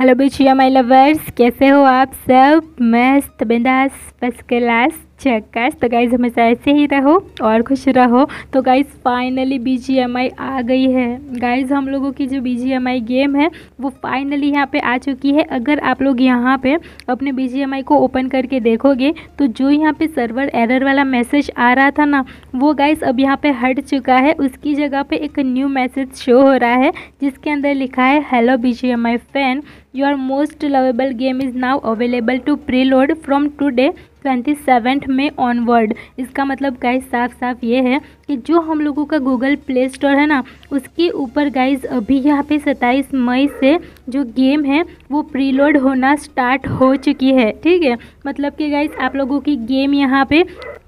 Hello बिचिया माई lovers कैसे हो आप सब? मस्त बिंदास फ़र्स्ट क्लास चक्कास तो गाइज़ हमेशा ऐसे ही रहो और खुश रहो। तो गाइज़ फाइनली BGMI आ गई है। गाइज़ हम लोगों की जो बी गेम है, वो फाइनली यहाँ पे आ चुकी है। अगर आप लोग यहाँ पे अपने BGMI को ओपन करके देखोगे तो जो यहाँ पे सर्वर एरर वाला मैसेज आ रहा था ना, वो गाइज़ अब यहाँ पे हट चुका है। उसकी जगह पे एक न्यू मैसेज शो हो रहा है, जिसके अंदर लिखा है hello BGMI fan your most lovable game is now available to preload from today twenty seventh May onward इसका मतलब गाइज़ साफ़ साफ़ ये है कि जो हम लोगों का गूगल प्ले स्टोर है ना, उसके ऊपर गाइज़ अभी यहाँ पे सत्ताईस मई से जो गेम है, वो प्रीलोड होना स्टार्ट हो चुकी है। ठीक है? मतलब कि गाइज़ आप लोगों की गेम यहाँ पे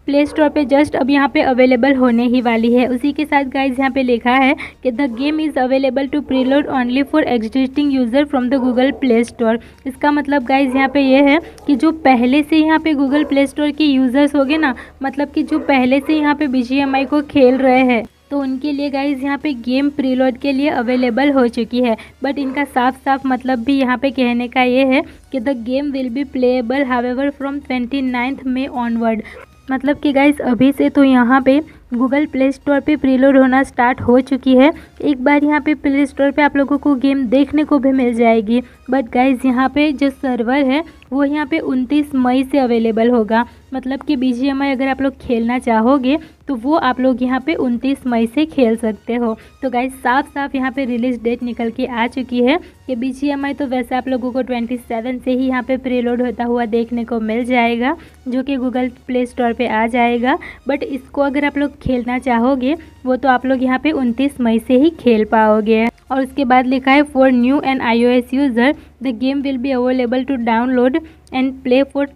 प्ले स्टोर पे जस्ट अब यहाँ पे अवेलेबल होने ही वाली है। उसी के साथ गाइज़ यहाँ पे लिखा है कि the game is available to preload only for existing user from the Google Play Store इसका मतलब गाइज़ यहाँ पे ये यह है कि जो पहले से यहाँ पे गूगल प्ले स्टोर के यूज़र्स हो गए ना मतलब कि जो पहले से यहाँ पे बीजीएमआई को खेल रहे हैं तो उनके लिए गाइज़ यहाँ पे गेम प्रीलोड के लिए अवेलेबल हो चुकी है। बट इनका साफ़ साफ़ मतलब भी यहाँ पे कहने का ये है कि the game will be playable however from twenty ninth May onward मतलब कि गाइस अभी से तो यहाँ पे गूगल प्ले स्टोर पे प्रीलोड होना स्टार्ट हो चुकी है। एक बार यहाँ पे प्ले स्टोर पे आप लोगों को गेम देखने को भी मिल जाएगी। बट गाइज़ यहाँ पे जो सर्वर है, वो यहाँ पे 29 मई से अवेलेबल होगा। मतलब कि BGMI अगर आप लोग खेलना चाहोगे तो वो आप लोग यहाँ पे 29 मई से खेल सकते हो। तो गाइज़ साफ़ साफ़ यहाँ पे रिलीज़ डेट निकल के आ चुकी है कि BGMI तो वैसे आप लोगों को 27 से ही यहाँ पे प्रीलोड होता हुआ देखने को मिल जाएगा, जो कि गूगल प्ले स्टोर पर आ जाएगा। बट इसको अगर आप लोग खेलना चाहोगे, वो तो आप लोग यहाँ पे 29 मई से ही खेल पाओगे। और उसके बाद लिखा है for new and iOS user the game will be available to download and play for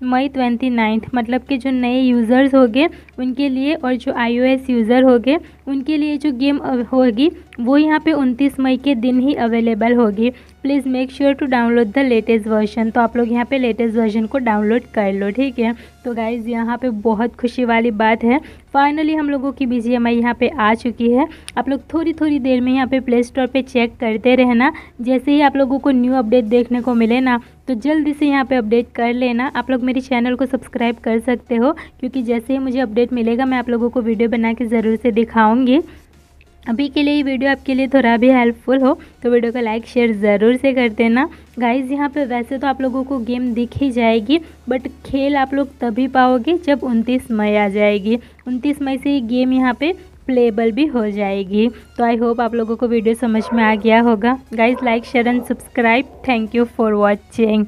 May twenty ninth मतलब कि जो नए यूज़र्स होंगे, उनके लिए और जो आईओएस यूज़र होंगे, उनके लिए जो गेम होगी, वो यहाँ पे 29 मई के दिन ही अवेलेबल होगी। Please make sure to download the latest version तो आप लोग यहाँ पे लेटेस्ट वर्जन को डाउनलोड कर लो, ठीक है? तो गाइज़ यहाँ पे बहुत खुशी वाली बात है। फाइनली हम लोगों की बी जी एम आई यहाँ पर आ चुकी है। आप लोग थोड़ी थोड़ी देर में यहाँ पे प्ले स्टोर पर चेक करते रहना। जैसे ही आप लोगों को न्यू अपडेट देखने को मिले ना तो जल्दी से यहाँ पे अपडेट कर लेना। आप लोग मेरे चैनल को सब्सक्राइब कर सकते हो, क्योंकि जैसे ही मुझे अपडेट मिलेगा, मैं आप लोगों को वीडियो बना के ज़रूर से दिखाऊँगी। अभी के लिए ये वीडियो आपके लिए थोड़ा भी हेल्पफुल हो तो वीडियो को लाइक शेयर ज़रूर से कर देना। गाइज़ यहाँ पे वैसे तो आप लोगों को गेम दिख ही जाएगी बट खेल आप लोग तभी पाओगे जब 29 मई आ जाएगी। 29 मई से ये गेम यहाँ पे प्लेबल भी हो जाएगी। तो आई होप आप लोगों को वीडियो समझ में आ गया होगा। Guys like share and subscribe thank you for watching